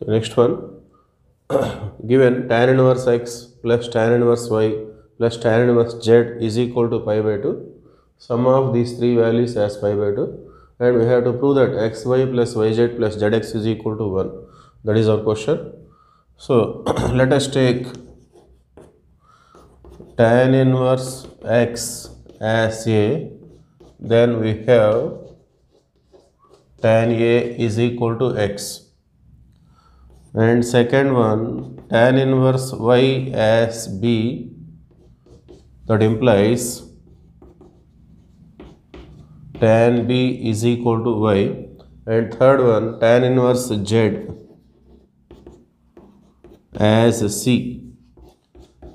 Okay, next one. Given tan inverse x plus tan inverse y plus tan inverse z is equal to pi by 2. Sum of these three values as pi by 2. And we have to prove that xy plus yz plus zx is equal to 1. That is our question. So let us take tan inverse x as a then we have tan a is equal to x and second one tan inverse y as b that implies tan b is equal to y and third one tan inverse z as c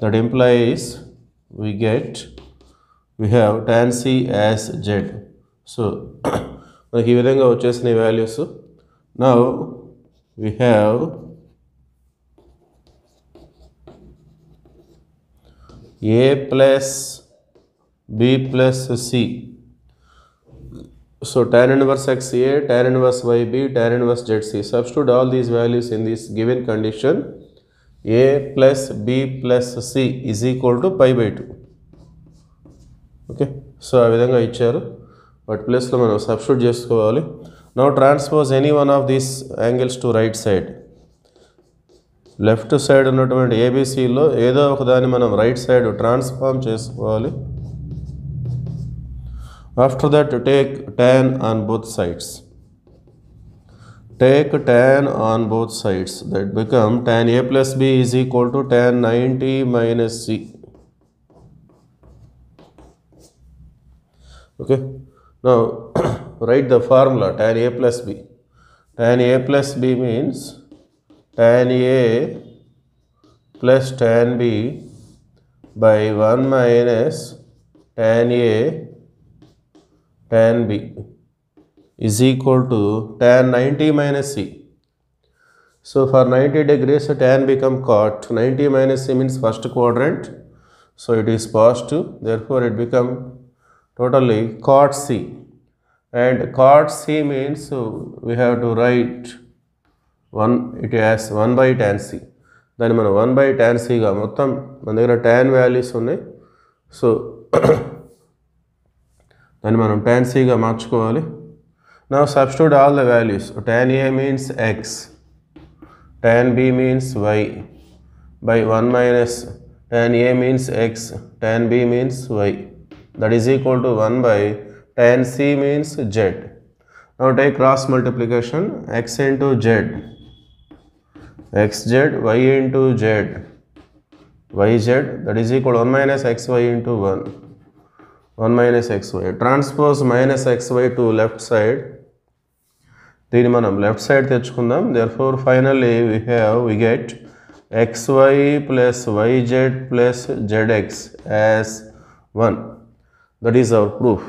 that implies we get we have tan c as z so మనకి ఈ విధంగా వచ్చేసిన values now we have a plus b plus c so tan inverse x a tan inverse y b tan inverse z c substitute all these values in this given condition a plus b plus c is equal to pi by 2 okay so ఆ విధంగా ఇచ్చారు వాటి ప్లేస్లో మనం substitute చేసుకోవాలి now transpose any one of these angles to right side Left side ఉన్నటువంటి ఏబీసీలో ఏదో ఒకదాన్ని మనం రైట్ సైడ్ ట్రాన్స్ఫార్మ్ చేసుకోవాలి. After that take tan on both sides. Take tan on both sides. That become tan A plus B is equal to tan ninety minus C okay? నా right the formula tan A plus B tan A plus B means tan a plus tan b by 1 minus tan a tan b is equal to tan 90 minus c. So for 90 degrees tan become cot. 90 minus c means first quadrant. So it is positive. Therefore it become totally cot C. And cot C means uh, we have to write 1 it has 1 by tan C దాన్ని మనం one by tan సిగా మొత్తం మన దగ్గర tan values ఉన్నాయి so దాన్ని మనం tan సిగా మార్చుకోవాలి నా substitute all the values tan a means x tan b means y by one minus tan a means x tan b means y that is equal to 1 by tan c means z. Now take cross multiplication x into z, xz, y into z, yz that is equal to 1 minus xy into 1, 1 minus xy. Transpose minus xy to left side. దీన్ని మనం left side తెచ్చుకుందాం there four finally we have we get xy plus yz plus zx as 1 that is our proof